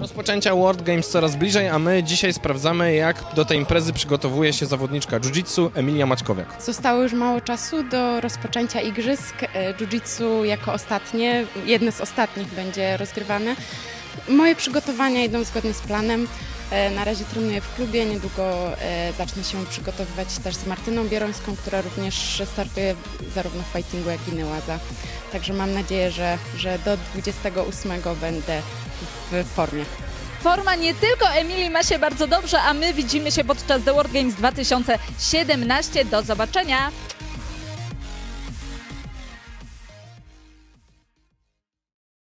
Rozpoczęcia World Games coraz bliżej, a my dzisiaj sprawdzamy, jak do tej imprezy przygotowuje się zawodniczka jiu-jitsu Emilia Maćkowiak. Zostało już mało czasu do rozpoczęcia igrzysk. E, Jiu-jitsu jako ostatnie, jedne z ostatnich będzie rozgrywane. Moje przygotowania idą zgodnie z planem. E, Na razie trenuję w klubie, niedługo e, zacznę się przygotowywać też z Martyną Bierońską, która również startuje zarówno w fightingu, jak i nełaza. Także mam nadzieję, że, że do 28 będę w formie. Forma nie tylko Emilii ma się bardzo dobrze, a my widzimy się podczas The World Games 2017. Do zobaczenia!